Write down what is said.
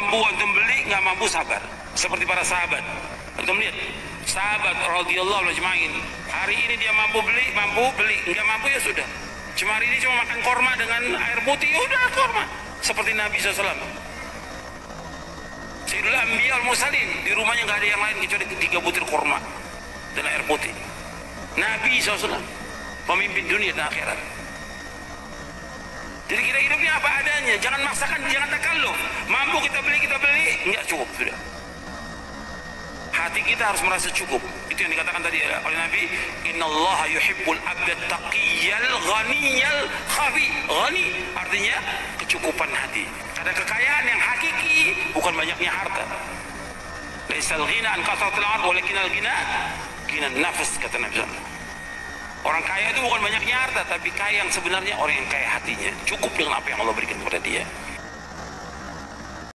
mampu antum beli nggak mampu sabar. Seperti para sahabat. Antum lihat sahabat radhiyallahu ajma'in hari ini dia mampu beli mampu beli. Nggak mampu ya sudah. Cuma hari ini cuma makan korma dengan air putih ya udah korma. Seperti Nabi SAW Sayyidul Anbiya al Musalin di rumahnya nggak ada yang lain kecuali tiga butir korma dan air putih. Nabi SAW pemimpin dunia dan akhirat. Jadi kita hidupnya apa adanya? Jangan maksakan jangan mampu kita beli kita beli nggak cukup sudah. Hati kita harus merasa cukup. Itu yang dikatakan tadi oleh Nabi innallaha yuhibbul abda taqiyal ghaniyal khafi. Ghani artinya kecukupan hati. Ada kekayaan yang hakiki bukan banyaknya harta. Laisal ghina an kasratil ard walakinal ghina ghina nafs kata Nabi Orang kaya itu bukan banyaknya harta, tapi kaya yang sebenarnya orang yang kaya hatinya. Cukup dengan apa yang Allah berikan kepada dia.